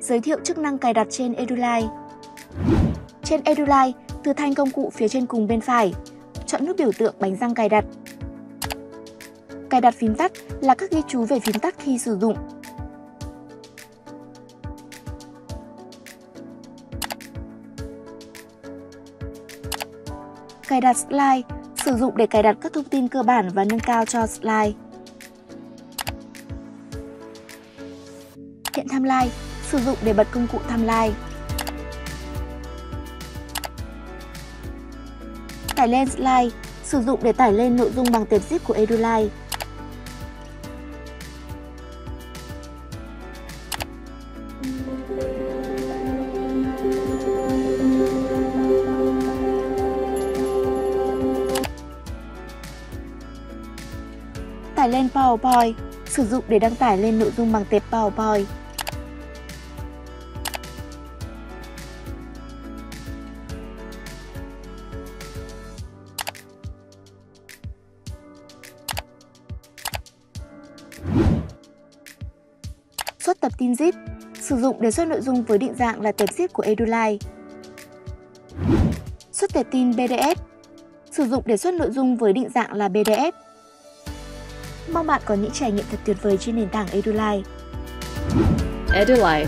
Giới thiệu chức năng cài đặt trên Edulite. Trên Edulite, từ thanh công cụ phía trên cùng bên phải, chọn nút biểu tượng bánh răng cài đặt. Cài đặt phím tắt là các ghi chú về phím tắt khi sử dụng. Cài đặt slide sử dụng để cài đặt các thông tin cơ bản và nâng cao cho slide. Hiện lai sử dụng để bật công cụ timeline. Tải lên slide sử dụng để tải lên nội dung bằng tệp zip của Eduline. Tải lên PowerPoint, sử dụng để đăng tải lên nội dung bằng tệp PowerPoint. Xuất tập tin zip, sử dụng để xuất nội dung với định dạng là tệp zip của Eduline. Xuất tệp tin PDF, sử dụng để xuất nội dung với định dạng là PDF. Mong bạn có những trải nghiệm thật tuyệt vời trên nền tảng Eduline. Eduline